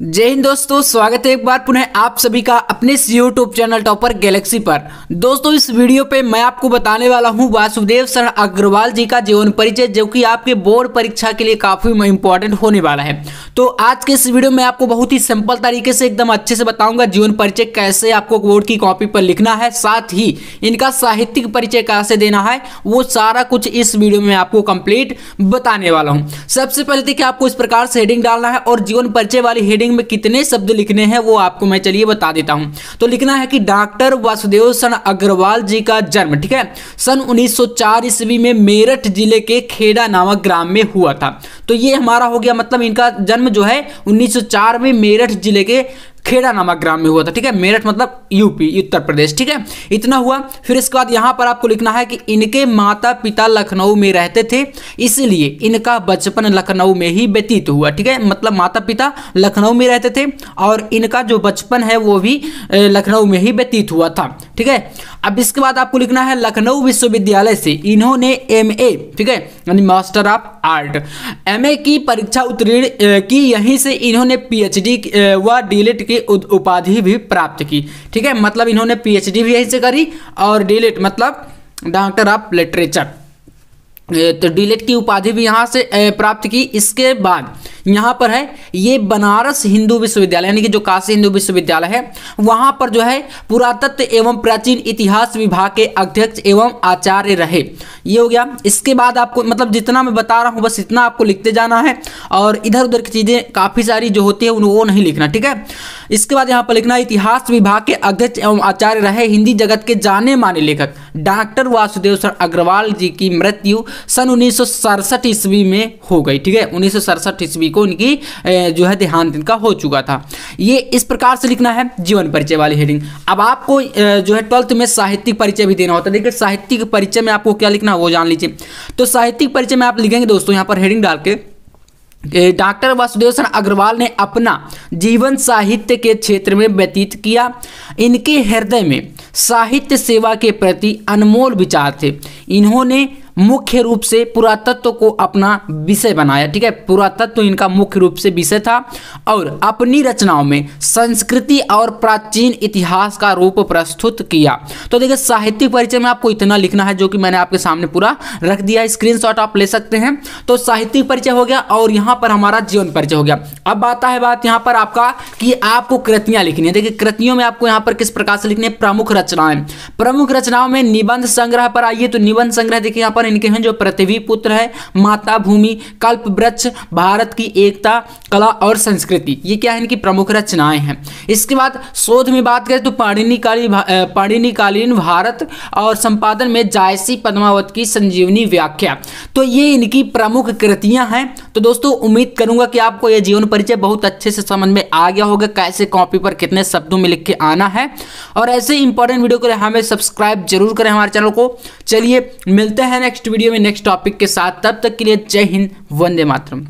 जय हिंद दोस्तों, स्वागत है एक बार पुनः आप सभी का अपने यूट्यूब चैनल टॉपर गैलेक्सी पर दोस्तों, इस वीडियो पे मैं आपको बताने वाला हूँ वासुदेव सर अग्रवाल जी का जीवन परिचय, जो कि आपके बोर्ड परीक्षा के लिए काफ़ी इंपॉर्टेंट होने वाला है। तो आज के इस वीडियो में आपको बहुत ही सिंपल तरीके से एकदम अच्छे से बताऊँगा जीवन परिचय कैसे आपको बोर्ड की कॉपी पर लिखना है, साथ ही इनका साहित्यिक परिचय कैसे देना है, वो सारा कुछ इस वीडियो में आपको कंप्लीट बताने वाला हूँ। सबसे पहले देखिए आपको इस प्रकार से हेडिंग डालना है और जीवन परिचय वाली हेडिंग हेडिंग में कितने शब्द लिखने हैं वो आपको मैं चलिए बता देता हूँ। तो लिखना है कि डॉक्टर वासुदेव सन अग्रवाल जी का जन्म, ठीक है? सन 1904 ईस्वी में मेरठ ज़िले के खेड़ा नामक ग्राम में हुआ था। तो ये हमारा हो गया मतलब इनका जन्म जो है 1904 में मेरठ ज़िले के खेड़ा नामक ग्राम में हुआ था, ठीक है? मेरठ मतलब यूपी उत्तर प्रदेश, ठीक है? इतना हुआ, फिर इसके बाद यहाँ पर आपको लिखना है कि इनके माता पिता लखनऊ में रहते थे, इसलिए इनका बचपन लखनऊ में ही व्यतीत हुआ, ठीक है? मतलब माता पिता लखनऊ में रहते थे और इनका जो बचपन है, वो भी लखनऊ में ही व्यतीत हुआ था, ठीक है? अब इसके बाद आपको लिखना है लखनऊ विश्वविद्यालय से इन्होंने एमए ठीक है? यानी मास्टर ऑफ़ आर्ट एमए की परीक्षा उत्तीर्ण की, यहीं से इन्होंने पीएचडी व डीलिट की उपाधि भी प्राप्त की। ठीक है? मतलब इन्होंने पीएचडी भी यहीं से करी और डीलिट मतलब डॉक्टर ऑफ़ लिटरेचर तो डीलेट की उपाधि भी यहाँ से प्राप्त की। इसके बाद यहाँ पर है, ये बनारस हिंदू विश्वविद्यालय, यानी कि जो काशी हिंदू विश्वविद्यालय है, वहाँ पर जो है पुरातत्व एवं प्राचीन इतिहास विभाग के अध्यक्ष एवं आचार्य रहे। ये हो गया। इसके बाद आपको मतलब जितना मैं बता रहा हूँ, बस इतना आपको लिखते जाना है, और इधर उधर की चीज़ें काफ़ी सारी जो होती है वो नहीं लिखना, ठीक है? इसके बाद यहाँ पर लिखना इतिहास विभाग के अध्यक्ष एवं आचार्य रहे हिंदी जगत के जाने माने लेखक, डॉक्टर वासुदेव सर अग्रवाल जी की मृत्यु सन उन्नीस ईस्वी में हो गई, ठीक है? उन्नीस ईस्वी को उनकी जो है, देहांत इनका हो चुका था। ये इस प्रकार से लिखना है जीवन परिचय वाली हेडिंग अब आपको जो है ट्वेल्थ में साहित्यिक परिचय भी देना होता है। देखिए, साहित्यिक परिचय में आपको क्या लिखना है वो जान लीजिए। तो साहित्यिक परिचय में आप लिखेंगे दोस्तों, यहाँ पर हेडिंग डाल के डॉक्टर वासुदेव अग्रवाल ने अपना जीवन साहित्य के क्षेत्र में व्यतीत किया। इनके हृदय में साहित्य सेवा के प्रति अनमोल विचार थे। इन्होंने मुख्य रूप से पुरातत्व को अपना विषय बनाया, ठीक है? पुरातत्व इनका मुख्य रूप से विषय था। और अपनी रचनाओं में संस्कृति और प्राचीन इतिहास का रूप प्रस्तुत किया। तो देखिए साहित्यिक परिचय में आपको इतना लिखना है जो कि मैंने आपके सामने पूरा रख दिया। स्क्रीनशॉट आप ले सकते हैं। तो साहित्यिक परिचय हो गया और यहाँ पर हमारा जीवन परिचय हो गया। अब आता है बात यहाँ पर आपका कि आपको कृतियाँ लिखनी है। देखिए, कृतियों में आपको यहाँ पर किस प्रकार से लिखनी है? प्रमुख रचनाएँ। प्रमुख रचनाओं में निबंध संग्रह पर आइए। तो निबंध संग्रह देखिए यहाँ पर इनके हैं, जो पृथ्वी पुत्र है, माता भूमि, कल्प वृक्ष, भारत की एकता, कला और संस्कृति। ये क्या है, इनकी प्रमुख रचनाएँ हैं। इसके बाद शोध में बात करें तो पाणिनिकालीन पाणिनिकालीन भारत और संपादन में जायसी पद्मावत की संजीवनी व्याख्या। तो ये इनकी प्रमुख कृतियाँ हैं। तो दोस्तों, उम्मीद करूँगा कि आपको यह जीवन परिचय बहुत अच्छे से समझ में आ गया होगा, कैसे कॉपी पर कितने शब्दों में लिख के आना है। और ऐसे इंपॉर्टेंट वीडियो को हमें सब्सक्राइब ज़रूर करें हमारे चैनल को। चलिए, मिलते हैं नेक्स्ट वीडियो में नेक्स्ट टॉपिक के साथ, तब तक के लिए जय हिंद, वंदे मातरम।